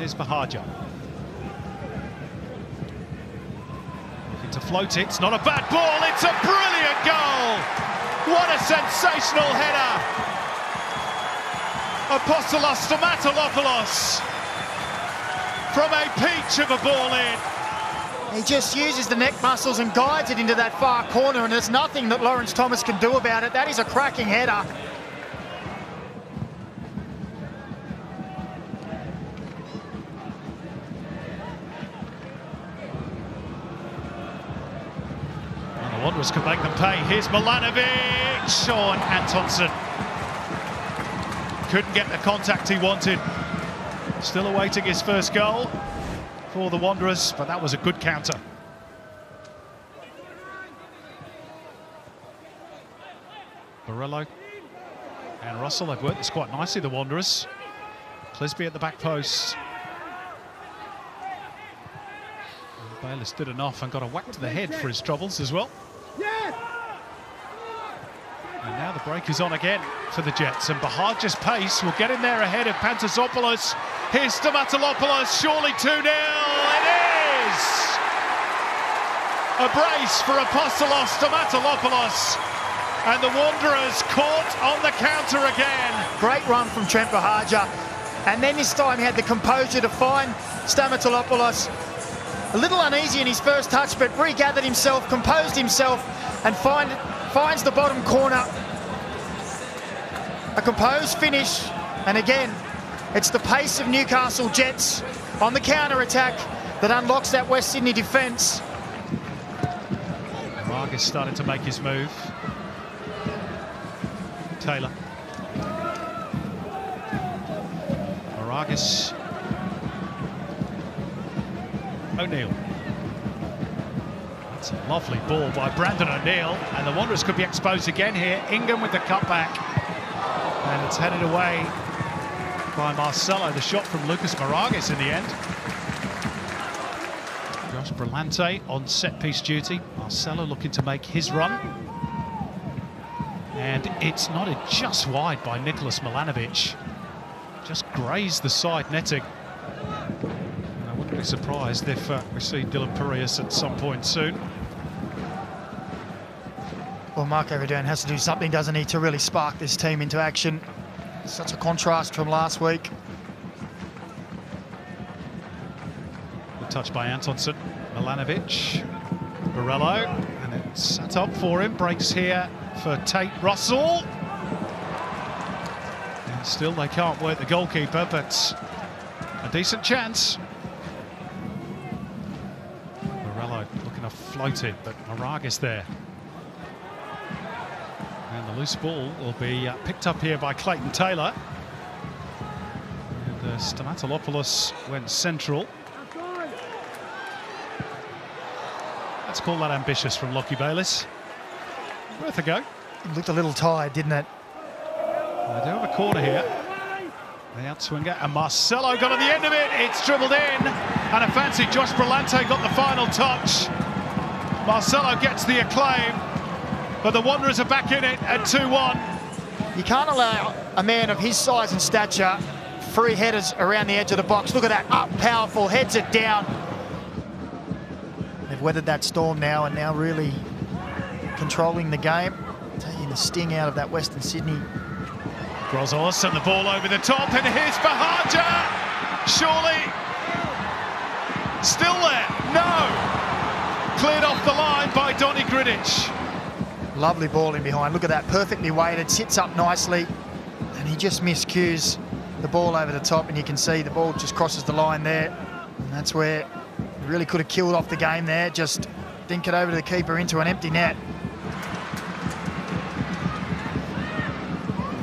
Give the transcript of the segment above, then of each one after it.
Here's Buhagiar. Looking to float it. It's not a bad ball. It's a brilliant goal. What a sensational header. Apostolos Stamatelopoulos from a peach of a ball in. He just uses the neck muscles and guides it into that far corner, and there's nothing that Lawrence Thomas can do about it. That is a cracking header. Wanderers can make them pay. Here's Milanovic. Sean Antonsson. Couldn't get the contact he wanted. Still awaiting his first goal for the Wanderers, but that was a good counter. Borrello and Russell, they've worked this quite nicely, the Wanderers. Clisby at the back post. And Bayliss did enough and got a whack to the head for his troubles as well. And now the break is on again for the Jets, and Buhagiar's pace will get in there ahead of Pantazopoulos. Here's Stamatelopoulos, surely 2 0. It is! A brace for Apostolos Stamatelopoulos. And the Wanderers caught on the counter again. Great run from Trent Buhagiar. And then this time he had the composure to find Stamatelopoulos. A little uneasy in his first touch, but regathered himself, composed himself, and find, finds the bottom corner. A composed finish. And again, it's the pace of Newcastle Jets on the counter attack that unlocks that West Sydney defence. Mauragis starting to make his move. Taylor. Mauragis. O'Neill. That's a lovely ball by Brandon O'Neill, and the Wanderers could be exposed again here. Ingham with the cutback, and it's headed away by Marcelo. The shot from Lucas Mauragis in the end. Josh Brillante on set-piece duty. Marcelo looking to make his run. And it's knotted just wide by Nicholas Milanovic. Just grazed the side netting. And I wouldn't be surprised if uh, we see Dylan Pierias at some point soon. Well, Marko Rudan has to do something, doesn't he, to really spark this team into action. Such a contrast from last week. Good touch by Antonsson. Milanovic. Borrello. And it's set up for him. Breaks here for Tate Russell. And still they can't work the goalkeeper, but a decent chance. Borrello looking to float it, but Mauragis there. And the loose ball will be uh, picked up here by Clayton Taylor. And uh, Stamatelopoulos went central. Let's call that ambitious from Lockie Bayliss. Worth a go. It looked a little tired, didn't it? They do have a corner here. The outswinger, and Marcelo got on the end of it. It's dribbled in, and a fancy Josh Brillante got the final touch. Marcelo gets the acclaim, but the Wanderers are back in it at 2-1. You can't allow a man of his size and stature free headers around the edge of the box. Look at that, up, powerful, heads it down. They've weathered that storm now and now really controlling the game, taking the sting out of that Western Sydney. Grozos and the ball over the top, and here's Buhagiar. Surely still there. No. Cleared off the line by Donny Grinic. Lovely ball in behind. Look at that, perfectly weighted, sits up nicely, and he just miscues the ball over the top, and you can see the ball just crosses the line there. And that's where he really could have killed off the game there. Just dink it over to the keeper into an empty net.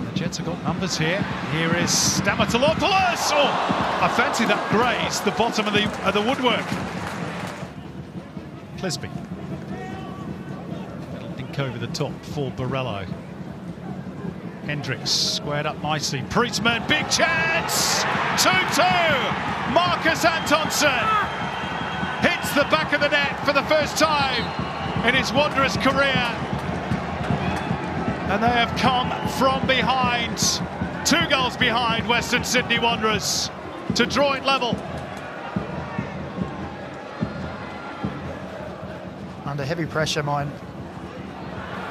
The Jets have got numbers here. Here is Stamatelopoulos. Oh, I fancy that grazed the bottom of the of the woodwork. Clisby. Over the top for Borrello. Hendricks squared up nicely. Priestman, big chance! 2-2! Marcus Antonsson hits the back of the net for the first time in his Wanderers career. And they have come from behind. Two goals behind Western Sydney Wanderers. to draw it level. Under heavy pressure, mine.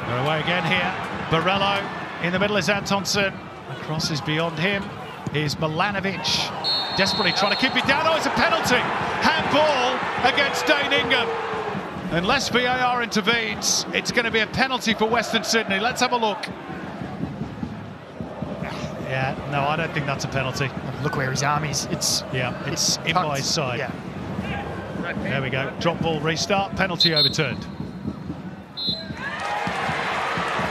They're away again here. Borrello in the middle is Antonsson. The cross is beyond him. Here's Milanovic desperately trying to keep it down. Oh, it's a penalty. Handball against Dane Ingham. Unless VAR intervenes, it's going to be a penalty for Western Sydney. Let's have a look. Yeah, no, I don't think that's a penalty. Look where his arm is. It's Yeah, it's in tucked. by his side. Yeah. There we go. Drop ball restart. Penalty overturned.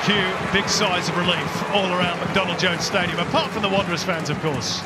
Cue big sighs of relief all around McDonald Jones Stadium, apart from the Wanderers fans, of course.